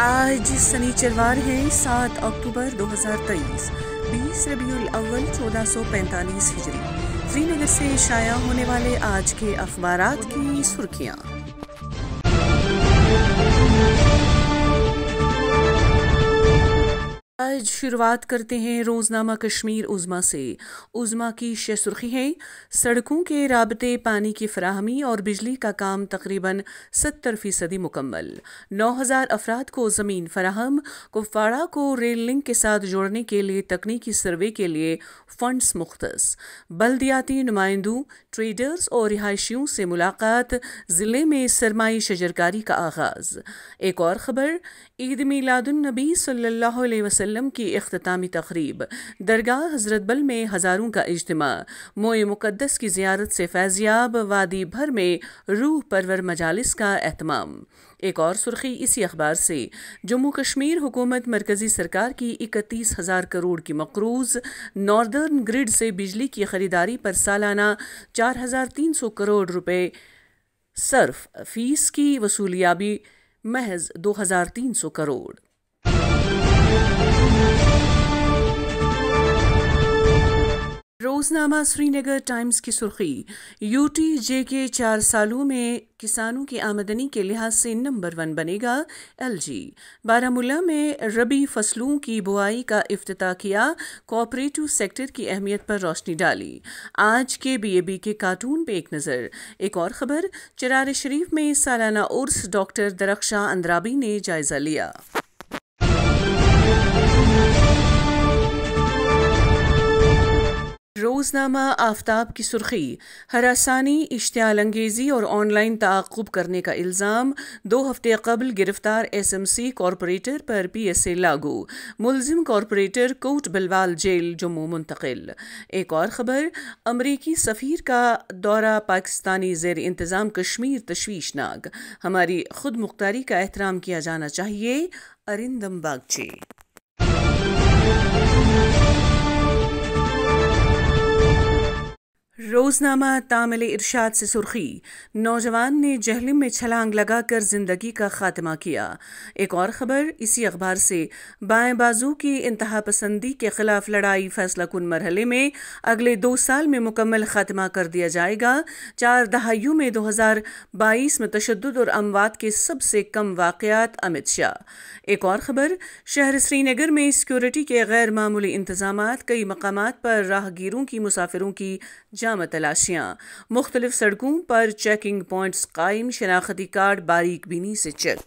आज शनिचरवार है, सात अक्टूबर 2023 बीस रबीउल अव्वल 1445 हिजरी। श्रीनगर से शाया होने वाले आज के अखबार की सुर्खियाँ। आज शुरुआत करते हैं रोजनामा कश्मीर उज़मा से। उज़मा की सुर्खी है। सड़कों के रबते पानी की फराहमी और बिजली का काम तकरीबन सत्तर फ़ीसदी मुकम्मल। नौ हज़ार अफराद को ज़मीन फराहम। कुपवाड़ा को रेल लिंक के साथ जोड़ने के लिए तकनीकी सर्वे के लिए फंड्स मुख्त बल्दियाती नुमाइंदों, ट्रेडर्स और रिहायशियों से मुलाकात। ज़िले में सरमाई शजरकारी का आगाज़। एक और ख़बर, ईद मिलादुलनबी अलैहि वसल्लम की अख्तामी तकरीब। दरगाह हज़रत बल में हज़ारों का इज्तम। मोए मुकदस की जियारत से फैज़याब, वादी भर में रूह परवर मजालिस का अहतमाम एक और सुर्खी इसी अखबार से। जम्मू कश्मीर हुकूमत मरकजी सरकार की इकतीस हज़ार करोड़ की मकरूज, नॉर्दर्न ग्रिड से बिजली की खरीदारी पर सालाना चार हज़ार तीन सौ करोड़ रुपए। सर्फ फ़ीस की वसूलियाबी महज 2300 करोड़। रोजनामा श्रीनगर टाइम्स की सुर्खी। यूटी जे के चार सालों में किसानों की आमदनी के लिहाज से नंबर वन बनेगा एलजी बारामूला में रबी फ़सलों की बुआई का अफ्ताह किया कोऑपरेटिव सेक्टर की अहमियत पर रोशनी डाली। आज के बीएबी के कार्टून पे एक नज़र। एक और खबर चरार शरीफ में सालाना उर्स डॉक्टर दरख्शा अंद्राबी ने जायजा लिया। रोजनामा आफ्ताब की सुर्खी हरासानी इश्तियाल अंगेजी और ऑनलाइन ताकुब करने का इल्ज़ाम दो हफ़्ते कबल गिरफ़्तार एस एम सी कॉरपोरेटर पर पी एस ए लागू मुलजिम कॉरपोरेटर कोट बिलवाल जेल जम्मू मुंतकिल एक और खबर अमरीकी सफ़ीर का दौरा पाकिस्तानी जेर इंतज़ाम कश्मीर तशवीशनाक हमारी खुद मुख्तारी का एहतराम किया जाना चाहिए अरिंदम बागची रोजनामा तामिल इरशाद से सुर्खी। नौजवान ने जहलिम में छलांग लगाकर ज़िंदगी का खात्मा किया। एक और खबर, इसी अखबार से, बाएँ बाजू की इंतहा पसंदी के खिलाफ लड़ाई फैसला कुन मरहले में अगले दो साल में मुकम्मल खात्मा कर दिया जाएगा। चार दहाइयों में दो हज़ार बाईस में तशद और अमवात के सबसे कम वाकयात अमित शाह। एक और खबर, शहर श्रीनगर में सिक्योरिटी के गैर मामूली इंतज़ाम कई मकाम पर राहगीरों की मुसाफिरों की जाम तलाशियाँ। मुख्तलिफ़ सड़कों पर चेकिंग पॉइंट्स कायम, शनाख्ती कार्ड बारीक बीनी से चेक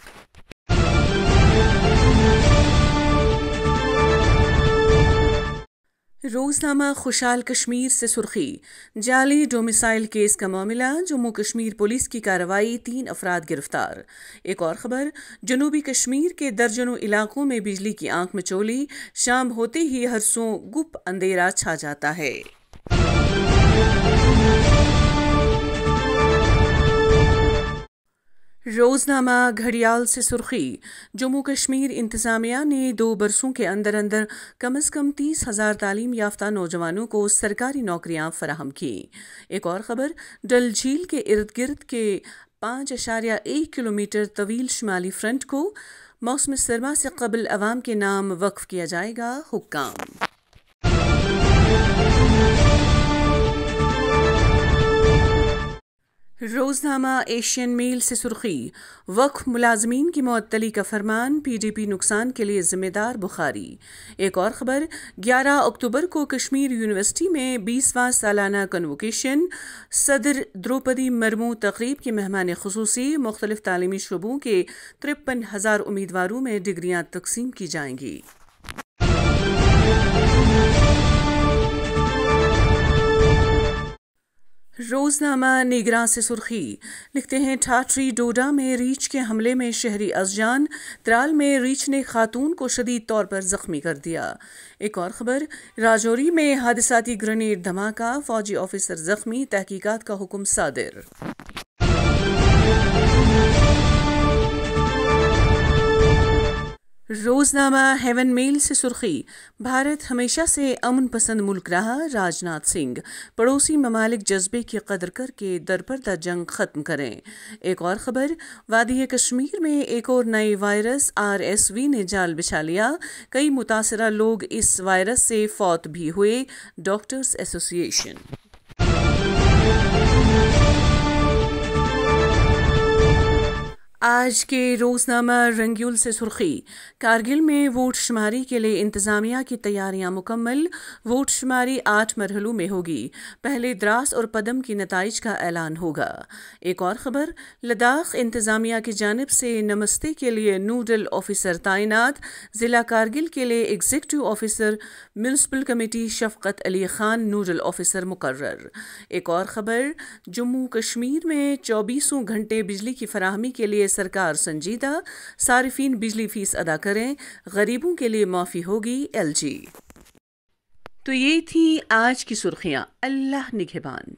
रोजनामा खुशहाल कश्मीर से सुर्खी। जाली डोमिसाइल केस का मामला, जम्मू कश्मीर पुलिस की कार्रवाई, तीन अफराद गिरफ़्तार। एक और खबर, जनूबी कश्मीर के दर्जनों इलाकों में बिजली की आँख में चोली शाम होते ही हरसों गुप अंधेरा छा जाता है। रोजनामा घड़ियाल से सुर्खी। जम्मू कश्मीर इंतजामिया ने दो बरसों के अंदर अंदर कम अज कम तीस हज़ार तालीम याफ्ता नौजवानों को सरकारी नौकरियाँ फराहम की। एक और खबर डल झील के इर्द गिर्द के पाँच अशारिया एक किलोमीटर तवील शुमाली फ्रंट को मौसम सरमा से कबल अवाम के नाम वक्फ किया जाएगा हुक्काम। रोजनामा एशियन मेल से सुर्खी। वक्फ मुलाजमीन की मअतली का फरमान, पीडीपी नुकसान के लिए जिम्मेदार बुखारी। एक और खबर 11 अक्टूबर को कश्मीर यूनिवर्सिटी में बीसवां सालाना कन्वोकेशन, सदर द्रौपदी मरमू तकरीब की मेहमान खसूसी, मुख्तलिफ़ तालीमी शुबों के तिरपन हज़ार उम्मीदवारों में डिग्रियाँ तकसीम की जाएँगी। रोजनामा निगरान से सुर्खी। लिखते हैं, ठाठरी डोडा में रीछ के हमले में शहरी अजजान, त्राल में रीछ ने खातून को शदीद तौर पर जख्मी कर दिया। एक और खबर, राजौरी में हादसाती ग्रेनेड धमाका, फौजी ऑफिसर जख्मी, तहकीकात का हुक्म सादिर। रोजनामा हेवन मेल से सुर्खी। भारत हमेशा से अमन पसंद मुल्क रहा राजनाथ सिंह। पड़ोसी ममालिक जज्बे की कदर करके दरपरदा जंग खत्म करें। एक और खबर, वादी कश्मीर में एक और नए वायरस, आरएसवी ने जाल बिछा लिया। कई मुतासरा लोग इस वायरस से फौत भी हुए, डॉक्टर्स एसोसिएशन। आज के रोजनामा रंगयूल से सुर्खी। कारगिल में वोट शुमारी के लिए इंतजामिया की तैयारियाँ मुकम्मल, वोट शुमारी आठ मरहलों में होगी। पहले द्रास और पदम की नतज का ऐलान होगा। एक और खबर, लद्दाख इंतजामिया की जानब से नमस्ते के लिए नूडल ऑफिसर तैनात। ज़िला कारगिल के लिए executive officer, municipal committee Shafqat Ali Khan nodal officer मुकर्र एक और खबर, जम्मू कश्मीर में चौबीसों घंटे बिजली की फराहमी के लिए सरकार संजीदा, सार्फिन बिजली फ़ीस अदा करें, गरीबों के लिए माफ़ी होगी एलजी। तो ये थी आज की सुर्खियाँ। अल्लाह निगहबान